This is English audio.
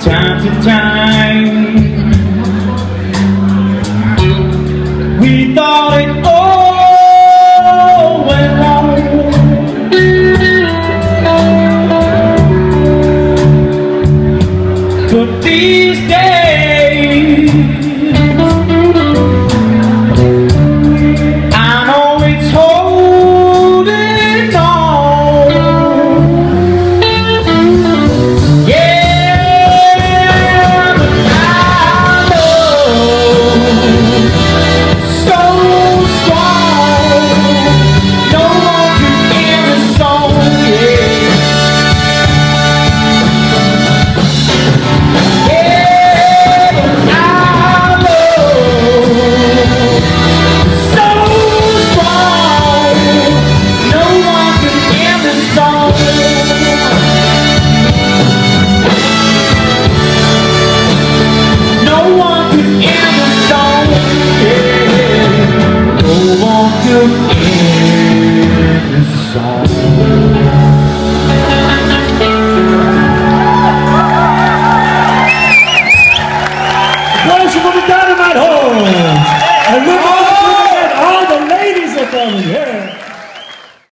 time to time. We thought it all went wrong But these days song.